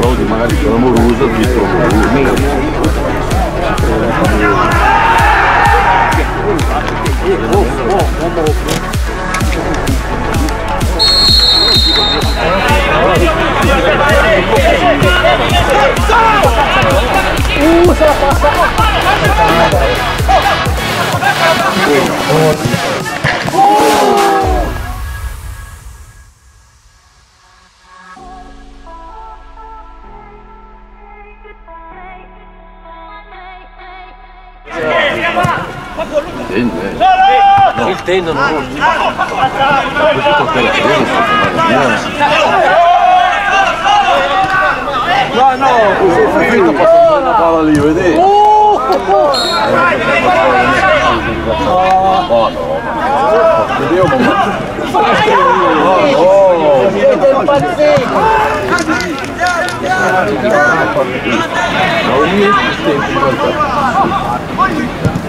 Claudimar Amorusa, Vitor Amorusa. Claudio magari sono amoroso, ti trovo amoroso. Il tendo non lo Questo porterà No, no, questo finto passa una palla lì, vedi? Oh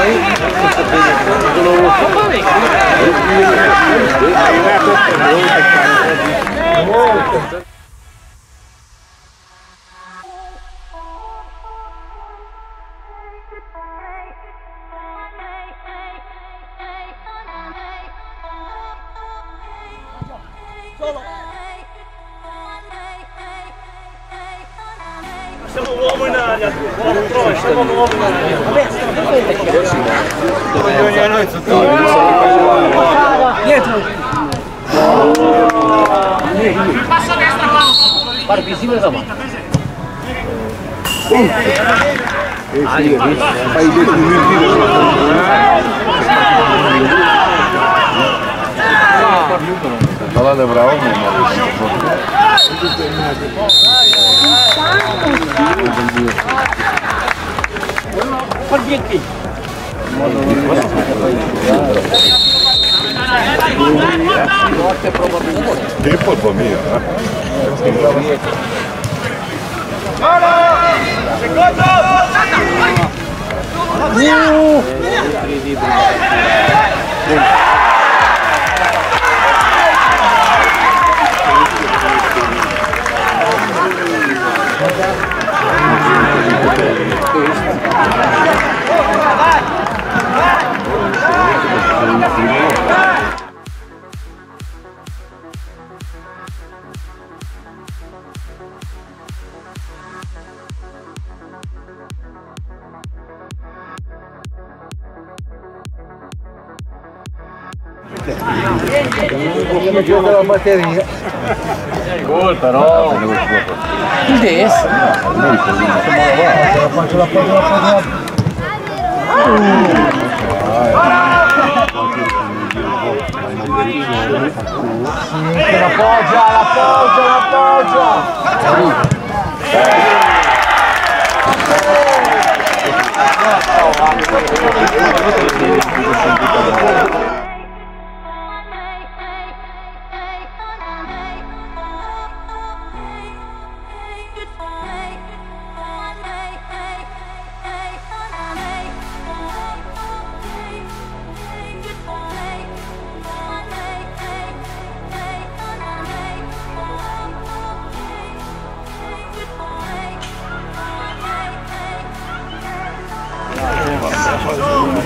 Thank you. Meno male. Caccia! Siamo un uomo in aria, uomo Troy, siamo un uomo in aria. Fare visibile da mano. Fala da Подбегай. Che colpa mia, eh? Bruce. Vou pela bateria. Gol, Tarol. Que desse? Ela pode, ela pode, ela pode. ¡Vaya!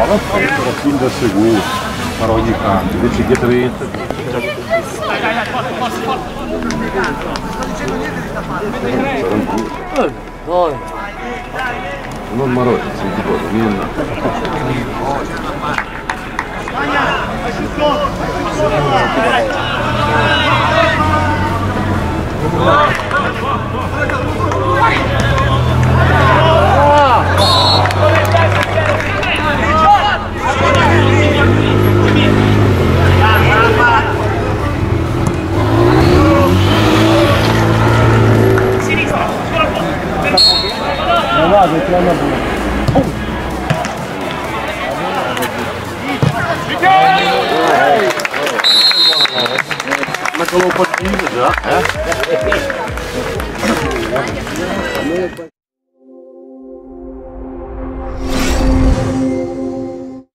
fala para o filho da Seguro, para o Ricardo, ele te entra. Ой. Ну, морозится, не видно. Понятно. avec la main. Oh. Lekker lopen, ja.